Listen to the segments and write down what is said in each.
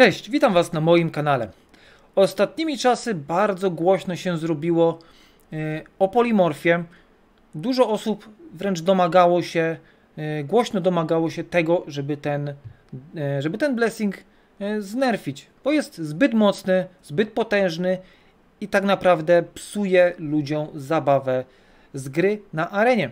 Cześć, witam Was na moim kanale. Ostatnimi czasy bardzo głośno się zrobiło e, o polimorfie. Dużo osób wręcz domagało się, e, głośno domagało się tego, żeby ten, e, żeby ten blessing znerfić, bo jest zbyt mocny, zbyt potężny i tak naprawdę psuje ludziom zabawę z gry na arenie.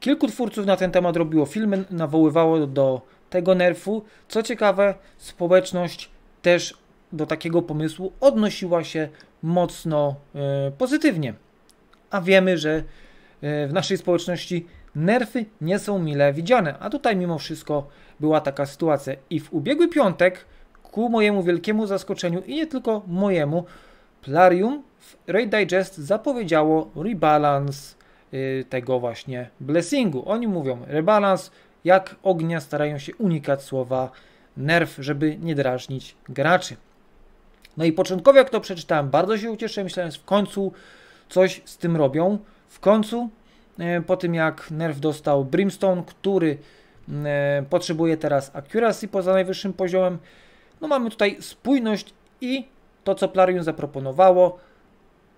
Kilku twórców na ten temat robiło filmy, nawoływało do tego nerfu. Co ciekawe, społeczność też do takiego pomysłu odnosiła się mocno e, pozytywnie. A wiemy, że e, w naszej społeczności nerfy nie są mile widziane. A tutaj mimo wszystko była taka sytuacja. I w ubiegły piątek, ku mojemu wielkiemu zaskoczeniu i nie tylko mojemu, Plarium w Raid Digest zapowiedziało rebalance tego właśnie blessingu. Oni mówią rebalance jak ognia starają się unikać słowa nerw, żeby nie drażnić graczy. No i początkowo jak to przeczytałem, bardzo się ucieszyłem, myślałem, że w końcu coś z tym robią. W końcu, e, po tym jak Nerf dostał Brimstone, który e, potrzebuje teraz accuracy poza najwyższym poziomem, no mamy tutaj spójność i to, co Plarium zaproponowało,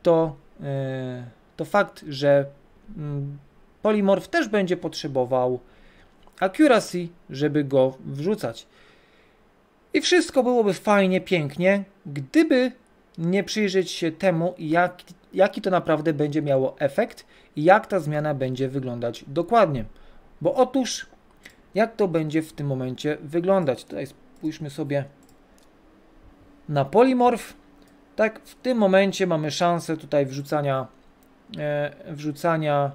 to, e, to fakt, że mm, Polymorph też będzie potrzebował accuracy, żeby go wrzucać. I wszystko byłoby fajnie, pięknie, gdyby nie przyjrzeć się temu, jak, jaki to naprawdę będzie miało efekt i jak ta zmiana będzie wyglądać dokładnie. Bo otóż, jak to będzie w tym momencie wyglądać? Tutaj spójrzmy sobie na polimorf. Tak, w tym momencie mamy szansę tutaj wrzucania, e, wrzucania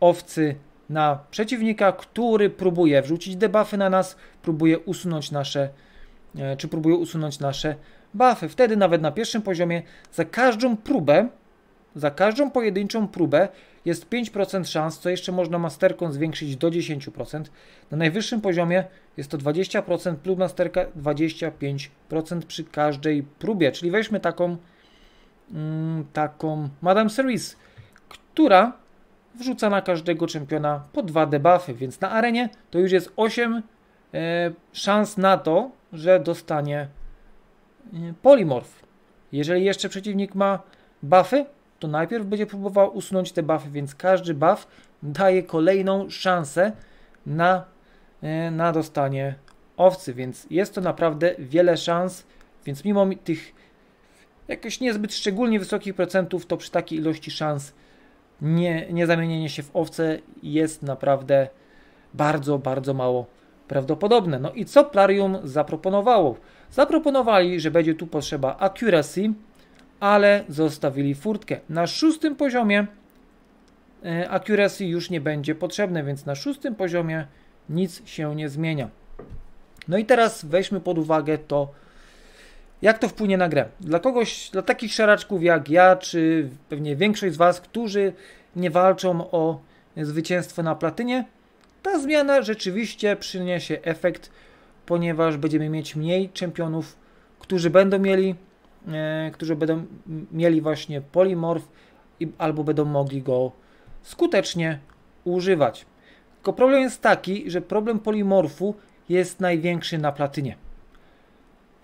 owcy na przeciwnika, który próbuje wrzucić debuffy na nas, próbuje usunąć nasze, e, czy próbuje usunąć nasze buffy. Wtedy nawet na pierwszym poziomie za każdą próbę, za każdą pojedynczą próbę jest 5% szans, co jeszcze można masterką zwiększyć do 10%. Na najwyższym poziomie jest to 20% plus masterka 25% przy każdej próbie. Czyli weźmy taką, mm, taką Madame Series, która wrzuca na każdego czempiona po dwa debuffy, więc na arenie to już jest 8 e, szans na to, że dostanie e, polimorf. Jeżeli jeszcze przeciwnik ma buffy, to najpierw będzie próbował usunąć te buffy, więc każdy buff daje kolejną szansę na, e, na dostanie owcy, więc jest to naprawdę wiele szans, więc mimo tych jakoś niezbyt szczególnie wysokich procentów, to przy takiej ilości szans nie, nie zamienienie się w owce jest naprawdę bardzo, bardzo mało prawdopodobne. No i co Plarium zaproponowało? Zaproponowali, że będzie tu potrzeba accuracy, ale zostawili furtkę. Na szóstym poziomie e, accuracy już nie będzie potrzebne, więc na szóstym poziomie nic się nie zmienia. No i teraz weźmy pod uwagę to, jak to wpłynie na grę? Dla kogoś, dla takich szaraczków jak ja, czy pewnie większość z Was, którzy nie walczą o zwycięstwo na platynie, ta zmiana rzeczywiście przyniesie efekt, ponieważ będziemy mieć mniej czempionów, którzy będą mieli, e, którzy będą mieli właśnie polimorf i, albo będą mogli go skutecznie używać. Tylko problem jest taki, że problem polimorfu jest największy na platynie.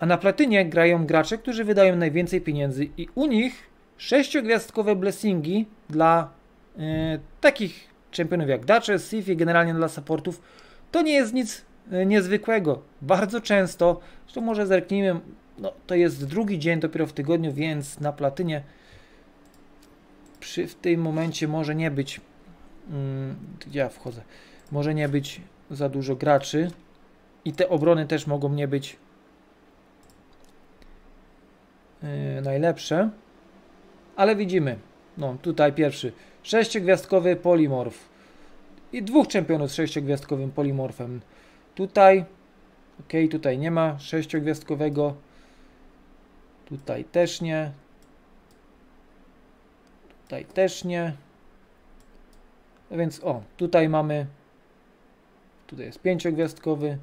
A na platynie grają gracze, którzy wydają najwięcej pieniędzy. I u nich sześciogwiazdkowe blessingi dla e, takich czempionów jak Duchess, Sif generalnie dla supportów. To nie jest nic e, niezwykłego. Bardzo często, zresztą może zerknijmy, no, to jest drugi dzień dopiero w tygodniu, więc na platynie przy, w tym momencie może nie być mm, ja wchodzę, może nie być za dużo graczy. I te obrony też mogą nie być yy, najlepsze. Ale widzimy, no tutaj pierwszy, sześciogwiazdkowy polimorf. I dwóch czempionów z sześciogwiazdkowym polimorfem. Tutaj, ok, tutaj nie ma sześciogwiazdkowego, tutaj też nie, tutaj też nie. Więc o, tutaj mamy, tutaj jest pięciogwiazdkowy,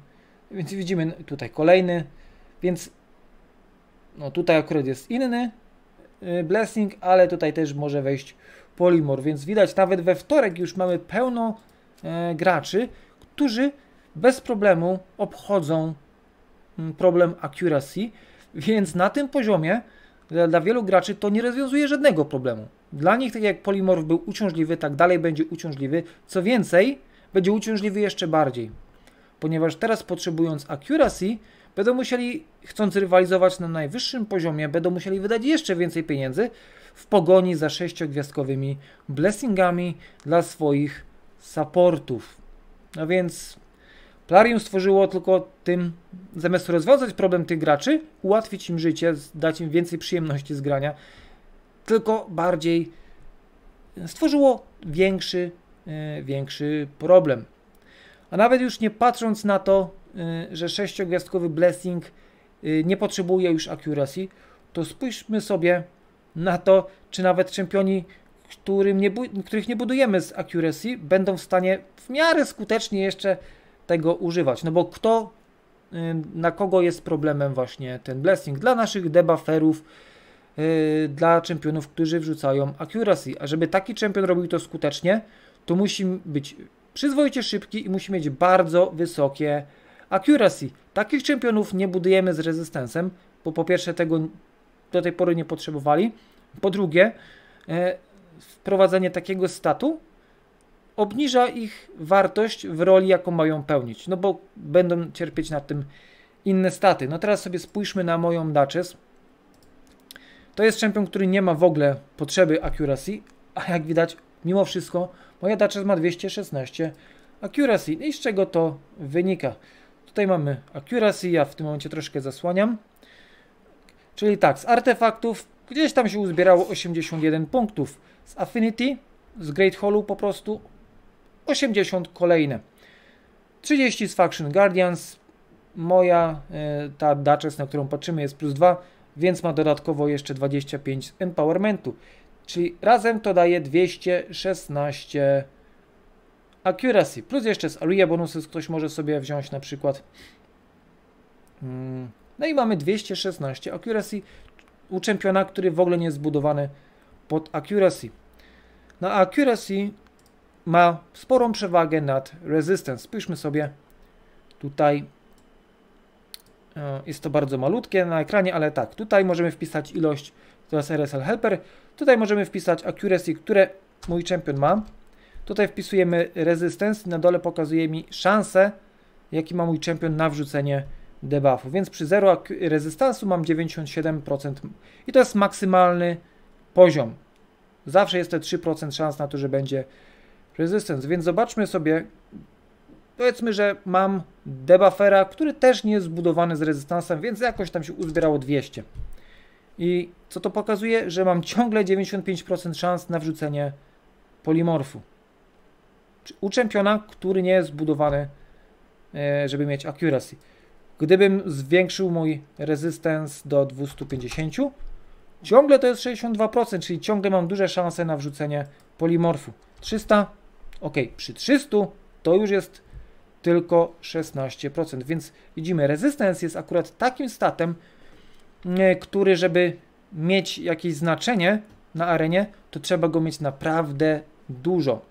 więc widzimy tutaj kolejny, więc no tutaj akurat jest inny y, blessing, ale tutaj też może wejść polimor, więc widać nawet we wtorek już mamy pełno e, graczy, którzy bez problemu obchodzą mm, problem accuracy, więc na tym poziomie dla, dla wielu graczy to nie rozwiązuje żadnego problemu. Dla nich, tak jak polimorf był uciążliwy, tak dalej będzie uciążliwy. Co więcej, będzie uciążliwy jeszcze bardziej. Ponieważ teraz potrzebując accuracy, będą musieli, chcąc rywalizować na najwyższym poziomie, będą musieli wydać jeszcze więcej pieniędzy w pogoni za sześciogwiazdkowymi blessingami dla swoich supportów. No więc Plarium stworzyło tylko tym, zamiast rozwiązać problem tych graczy, ułatwić im życie, dać im więcej przyjemności z grania, tylko bardziej stworzyło większy, yy, większy problem. A nawet już nie patrząc na to, że sześciogwiazdkowy blessing yy, nie potrzebuje już accuracy, to spójrzmy sobie na to, czy nawet czempioni, nie, których nie budujemy z accuracy, będą w stanie w miarę skutecznie jeszcze tego używać. No bo kto, na kogo jest problemem właśnie ten blessing? Dla naszych debufferów, dla czempionów, którzy wrzucają accuracy. A żeby taki czempion robił to skutecznie, to musi być przyzwoicie szybki i musi mieć bardzo wysokie accuracy. Takich czempionów nie budujemy z rezystensem, bo po pierwsze tego do tej pory nie potrzebowali. Po drugie, e, wprowadzenie takiego statu obniża ich wartość w roli, jaką mają pełnić, no bo będą cierpieć na tym inne staty. No teraz sobie spójrzmy na moją Duchess. To jest czempion, który nie ma w ogóle potrzeby accuracy, a jak widać, mimo wszystko, moja Duchess ma 216 accuracy. I z czego to wynika? Tutaj mamy accuracy, ja w tym momencie troszkę zasłaniam. Czyli tak, z artefaktów gdzieś tam się uzbierało 81 punktów. Z Affinity, z Great Hallu po prostu 80 kolejne. 30 z Faction Guardians. Moja, e, ta Duchess, na którą patrzymy, jest plus 2, więc ma dodatkowo jeszcze 25 z Empowermentu. Czyli razem to daje 216 accuracy. Plus jeszcze z Aria bonusy ktoś może sobie wziąć na przykład. Mm, no i mamy 216 accuracy u czempiona, który w ogóle nie jest zbudowany pod accuracy. Na accuracy ma sporą przewagę nad resistance. Spójrzmy sobie tutaj. E, jest to bardzo malutkie na ekranie, ale tak, tutaj możemy wpisać ilość, to jest RSL Helper. Tutaj możemy wpisać accuracy, które mój champion ma. Tutaj wpisujemy resistance, na dole pokazuje mi szansę, jaki ma mój champion na wrzucenie debuffu. Więc przy 0 rezystansu mam 97% i to jest maksymalny poziom. Zawsze jest te 3% szans na to, że będzie resistance, więc zobaczmy sobie, powiedzmy, że mam debuffera, który też nie jest zbudowany z rezystansem, więc jakoś tam się uzbierało 200. I co to pokazuje? Że mam ciągle 95% szans na wrzucenie polimorfu. U czempiona, który nie jest zbudowany, e, żeby mieć accuracy. Gdybym zwiększył mój resistance do 250, ciągle to jest 62%, czyli ciągle mam duże szanse na wrzucenie polimorfu. 300, ok, przy 300 to już jest tylko 16%, więc widzimy, resistance jest akurat takim statem, e, który żeby mieć jakieś znaczenie na arenie, to trzeba go mieć naprawdę dużo.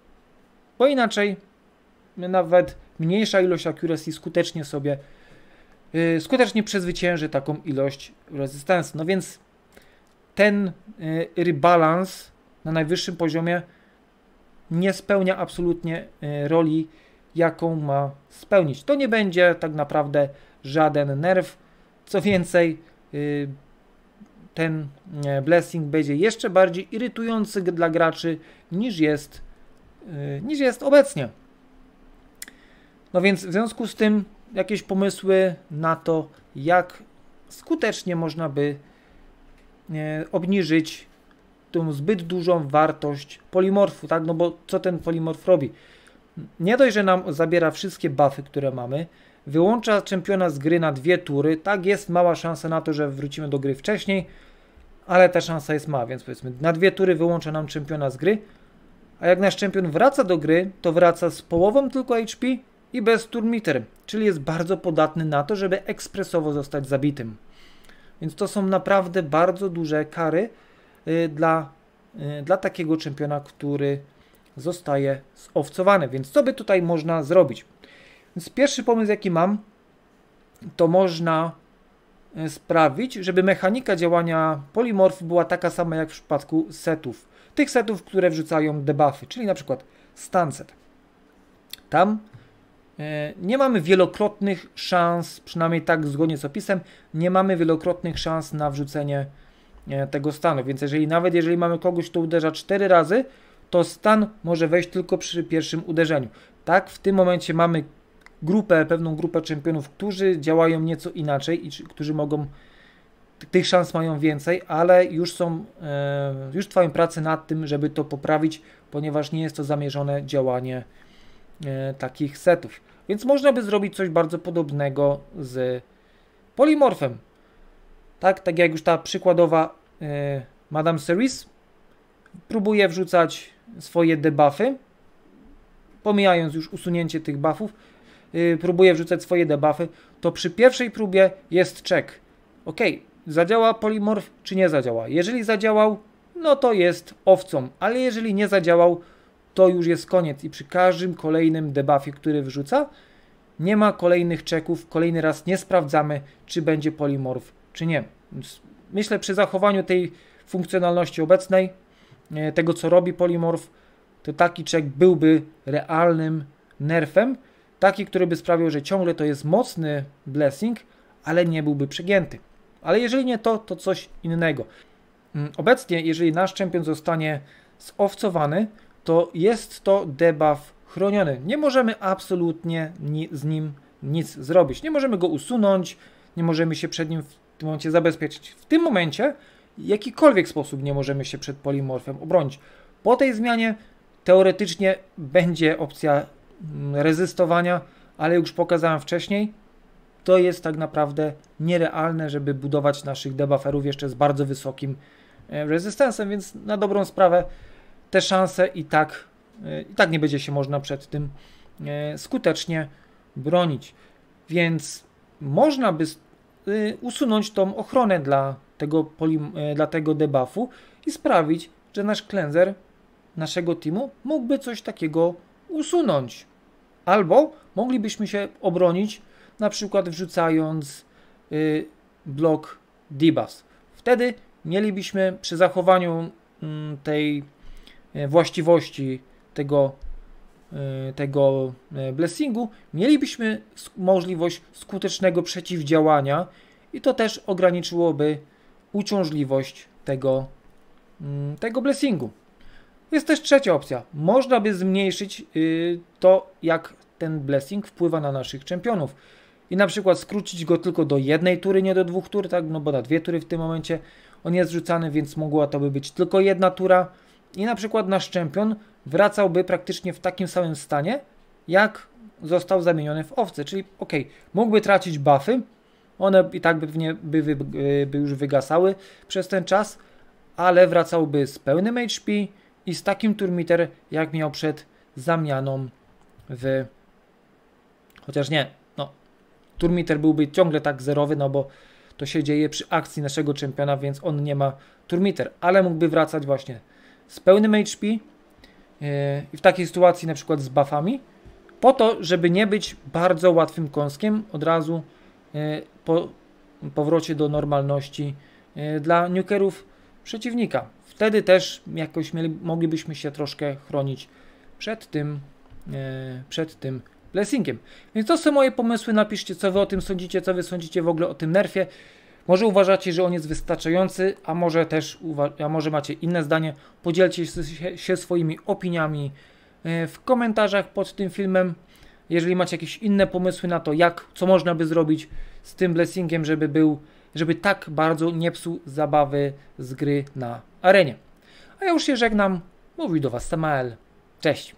Bo inaczej nawet mniejsza ilość accuracy skutecznie sobie yy, skutecznie przezwycięży taką ilość resistance. No więc ten yy, rebalans na najwyższym poziomie nie spełnia absolutnie yy, roli, jaką ma spełnić. To nie będzie tak naprawdę żaden nerw. Co więcej, yy, ten blessing będzie jeszcze bardziej irytujący dla graczy niż jest, niż jest obecnie. No więc w związku z tym jakieś pomysły na to, jak skutecznie można by e, obniżyć tą zbyt dużą wartość polimorfu, tak? No bo co ten polimorf robi? Nie dość, że nam zabiera wszystkie buffy, które mamy, wyłącza czempiona z gry na dwie tury, tak jest mała szansa na to, że wrócimy do gry wcześniej, ale ta szansa jest mała, więc powiedzmy na dwie tury wyłącza nam czempiona z gry, a jak nasz czempion wraca do gry, to wraca z połową tylko HP i bez turmiter, czyli jest bardzo podatny na to, żeby ekspresowo zostać zabitym. Więc to są naprawdę bardzo duże kary y, dla, y, dla takiego czempiona, który zostaje zowcowany. Więc co by tutaj można zrobić? Więc pierwszy pomysł, jaki mam, to można e, sprawić, żeby mechanika działania polimorfu była taka sama jak w przypadku setów. Tych setów, które wrzucają debuffy, czyli na przykład stanset. Tam e, nie mamy wielokrotnych szans, przynajmniej tak zgodnie z opisem, nie mamy wielokrotnych szans na wrzucenie e, tego stanu. Więc jeżeli nawet jeżeli mamy kogoś, kto uderza 4 razy, to stan może wejść tylko przy pierwszym uderzeniu. Tak, w tym momencie mamy grupę, pewną grupę czempionów, którzy działają nieco inaczej i którzy mogą tych szans mają więcej, ale już są, e, już trwają prace nad tym, żeby to poprawić, ponieważ nie jest to zamierzone działanie e, takich setów. Więc można by zrobić coś bardzo podobnego z polimorfem. Tak, tak jak już ta przykładowa e, Madame Series próbuje wrzucać swoje debuffy, pomijając już usunięcie tych buffów, próbuje wrzucać swoje debuffy, to przy pierwszej próbie jest check. Ok, zadziała polimorf czy nie zadziała. Jeżeli zadziałał, no to jest owcą, ale jeżeli nie zadziałał, to już jest koniec i przy każdym kolejnym debuffie, który wrzuca, nie ma kolejnych czeków, kolejny raz nie sprawdzamy, czy będzie polimorf, czy nie. Myślę, przy zachowaniu tej funkcjonalności obecnej, e, tego co robi polimorf, to taki czek byłby realnym nerfem, taki, który by sprawił, że ciągle to jest mocny blessing, ale nie byłby przegięty. Ale jeżeli nie to, to coś innego. Mm, obecnie, jeżeli nasz czempion zostanie zowcowany, to jest to debuff chroniony. Nie możemy absolutnie ni z nim nic zrobić. Nie możemy go usunąć, nie możemy się przed nim w tym momencie zabezpieczyć. W tym momencie w jakikolwiek sposób nie możemy się przed polimorfem obronić. Po tej zmianie teoretycznie będzie opcja mm, rezystowania, ale już pokazałem wcześniej, to jest tak naprawdę nierealne, żeby budować naszych debufferów jeszcze z bardzo wysokim e, rezystensem, więc na dobrą sprawę te szanse i tak, e, i tak nie będzie się można przed tym e, skutecznie bronić. Więc można by usunąć tą ochronę dla tego, dla tego debuffu i sprawić, że nasz cleanser naszego teamu mógłby coś takiego usunąć. Albo moglibyśmy się obronić na przykład wrzucając y, blok debuff. Wtedy mielibyśmy przy zachowaniu y, tej y, właściwości tego, y, tego y, blessingu, mielibyśmy możliwość skutecznego przeciwdziałania i to też ograniczyłoby uciążliwość tego, mm, tego blessingu. Jest też trzecia opcja. Można by zmniejszyć y, to, jak ten blessing wpływa na naszych czempionów. I na przykład skrócić go tylko do jednej tury, nie do dwóch tur, tak? No bo na dwie tury w tym momencie on jest rzucany, więc mogła to by być tylko jedna tura. I na przykład nasz czempion wracałby praktycznie w takim samym stanie, jak został zamieniony w owce. Czyli ok, mógłby tracić buffy, one i tak by, nie, by, by, by już wygasały przez ten czas, ale wracałby z pełnym HP, i z takim turmiter, jak miał przed zamianą w... Chociaż nie, turmiter byłby ciągle tak zerowy, no bo to się dzieje przy akcji naszego czempiona, więc on nie ma turmiter, ale mógłby wracać właśnie z pełnym HP yy, i w takiej sytuacji na przykład z buffami, po to, żeby nie być bardzo łatwym kąskiem od razu yy, po powrocie do normalności yy, dla nukerów przeciwnika. Wtedy też jakoś mieli, moglibyśmy się troszkę chronić przed tym, e, przed tym blessingiem. Więc to są moje pomysły. Napiszcie, co wy o tym sądzicie, co wy sądzicie w ogóle o tym nerfie. Może uważacie, że on jest wystarczający, a może też a może macie inne zdanie. Podzielcie się, się swoimi opiniami e, w komentarzach pod tym filmem. Jeżeli macie jakieś inne pomysły na to, jak, co można by zrobić z tym blessingiem, żeby był żeby tak bardzo nie psuł zabawy z gry na arenie. A ja już się żegnam. Mówił do Was Samael. Cześć.